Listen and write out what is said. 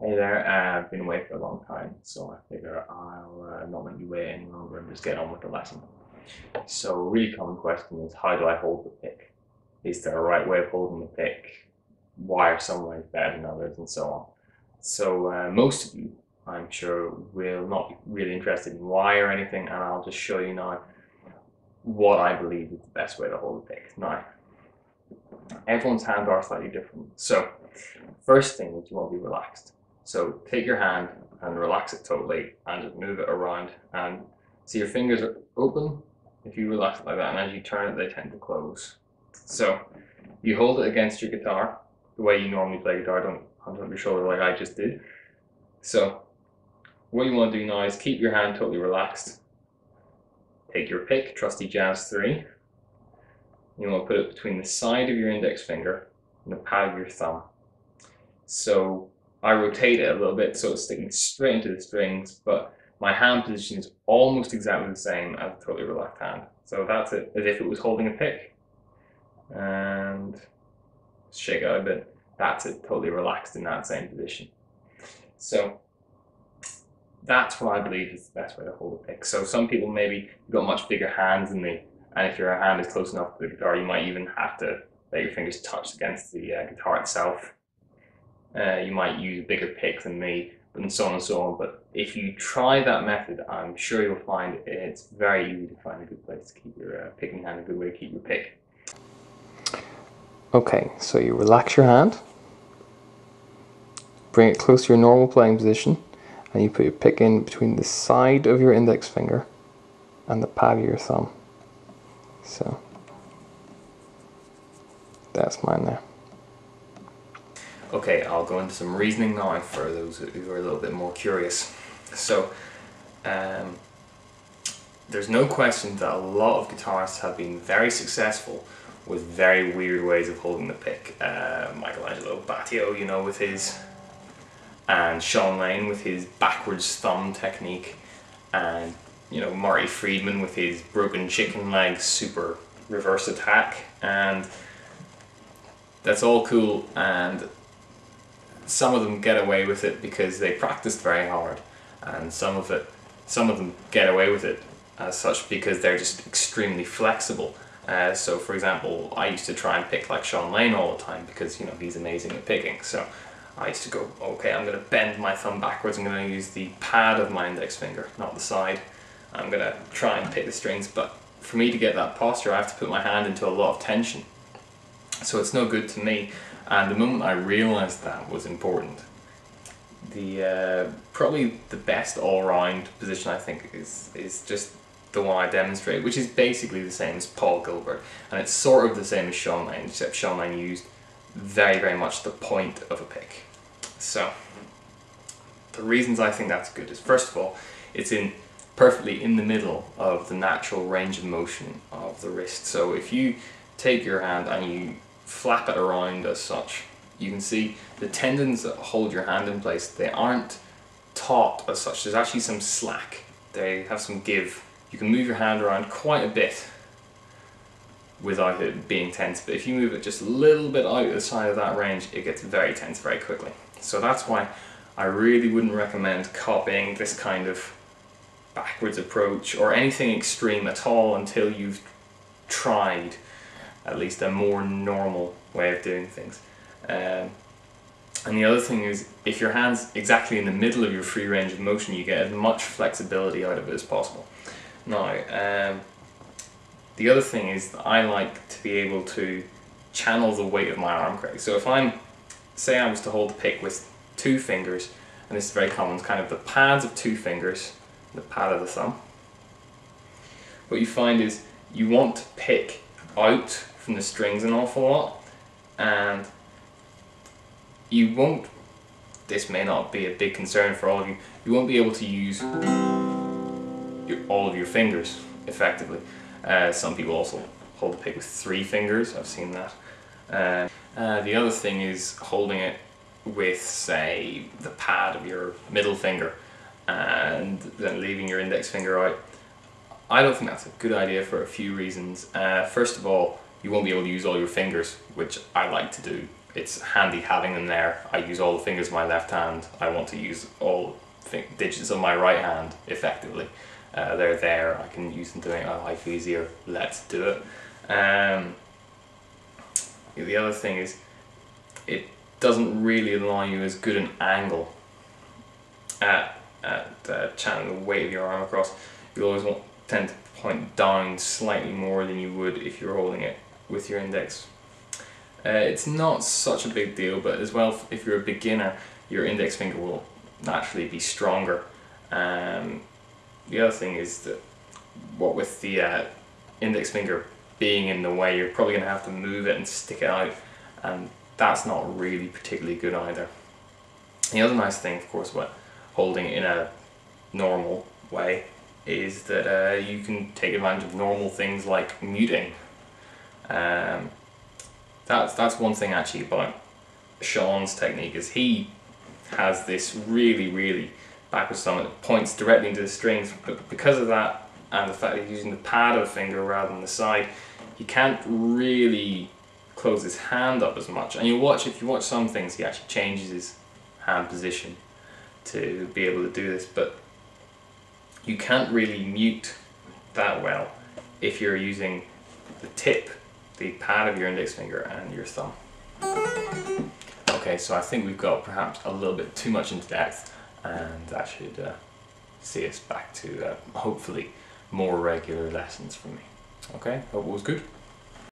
Hey there, uh, I've been away for a long time, so I figure I'll uh, not make you wait any longer and just get on with the lesson. So, a really common question is how do I hold the pick? Is there a right way of holding the pick? Why are some ways better than others, and so on? So, uh, most of you, I'm sure, will not be really interested in why or anything, and I'll just show you now what I believe is the best way to hold the pick. Now, everyone's hands are slightly different. So, first thing is you want to be relaxed. So take your hand and relax it totally and move it around and see your fingers are open if you relax it like that and as you turn it they tend to close. So you hold it against your guitar the way you normally play guitar, don't hand on your shoulder like I just did. So what you want to do now is keep your hand totally relaxed. Take your pick, trusty jazz 3. You want to put it between the side of your index finger and the pad of your thumb. So I rotate it a little bit so it's sticking straight into the strings, but my hand position is almost exactly the same as a totally relaxed hand. So that's it, as if it was holding a pick. And shake out a bit. That's it, totally relaxed in that same position. So that's what I believe is the best way to hold a pick. So some people maybe got much bigger hands than me, and if your hand is close enough to the guitar, you might even have to let your fingers touch against the uh, guitar itself uh, you might use a bigger pick than me, and so on and so on. But if you try that method, I'm sure you'll find it's very easy to find a good place to keep your uh, picking hand, a good way to keep your pick. Okay, so you relax your hand, bring it close to your normal playing position, and you put your pick in between the side of your index finger and the pad of your thumb. So that's mine there. Okay, I'll go into some reasoning now for those who are a little bit more curious. So, um, there's no question that a lot of guitarists have been very successful with very weird ways of holding the pick. Uh, Michael Angelo Batio, you know, with his, and Shawn Lane with his backwards thumb technique, and you know Marty Friedman with his broken chicken leg super reverse attack, and that's all cool and some of them get away with it because they practiced very hard, and some of it, some of them get away with it as such because they're just extremely flexible. Uh, so, for example, I used to try and pick like Shawn Lane all the time because you know he's amazing at picking. So, I used to go, okay, I'm going to bend my thumb backwards. I'm going to use the pad of my index finger, not the side. I'm going to try and pick the strings, but for me to get that posture, I have to put my hand into a lot of tension. So it's no good to me. And the moment I realised that was important, the uh, probably the best all-round position I think is is just the one I demonstrate, which is basically the same as Paul Gilbert, and it's sort of the same as Shawn Lane, except Shawn Lane used very very much the point of a pick. So the reasons I think that's good is first of all, it's in perfectly in the middle of the natural range of motion of the wrist. So if you take your hand and you flap it around as such. You can see the tendons that hold your hand in place, they aren't taut as such. There's actually some slack. They have some give. You can move your hand around quite a bit without it being tense, but if you move it just a little bit out of the side of that range, it gets very tense very quickly. So that's why I really wouldn't recommend copying this kind of backwards approach or anything extreme at all until you've tried at least a more normal way of doing things. Um, and the other thing is, if your hand's exactly in the middle of your free range of motion, you get as much flexibility out of it as possible. Now, um, the other thing is I like to be able to channel the weight of my arm correctly. So if I'm, say I was to hold the pick with two fingers, and this is very common, it's kind of the pads of two fingers, the pad of the thumb. What you find is you want to pick out from the strings an awful lot and you won't this may not be a big concern for all of you you won't be able to use your, all of your fingers effectively. Uh, some people also hold the pick with three fingers I've seen that. Uh, uh, the other thing is holding it with say the pad of your middle finger and then leaving your index finger out I don't think that's a good idea for a few reasons uh, first of all you won't be able to use all your fingers, which I like to do. it's handy having them there. I use all the fingers of my left hand. I want to use all digits of my right hand effectively. Uh, they're there. I can use them doing oh, life easier. Let's do it. Um, the other thing is, it doesn't really allow you as good an angle at at uh, channeling the weight of your arm across. You always want tend to point down slightly more than you would if you're holding it with your index. Uh, it's not such a big deal, but as well, if you're a beginner, your index finger will naturally be stronger. Um, the other thing is that what with the uh, index finger being in the way, you're probably going to have to move it and stick it out, and that's not really particularly good either. The other nice thing, of course, about holding it in a normal way is that uh, you can take advantage of normal things like muting. Um, that's that's one thing actually about Shawn's technique is he has this really really backwards thumb that points directly into the strings, but because of that and the fact that he's using the pad of the finger rather than the side, he can't really close his hand up as much. And you watch if you watch some things, he actually changes his hand position to be able to do this, but you can't really mute that well if you're using the tip, the pad of your index finger and your thumb. Okay, so I think we've got perhaps a little bit too much into depth and that should uh, see us back to uh, hopefully more regular lessons from me. Okay, hope it was good.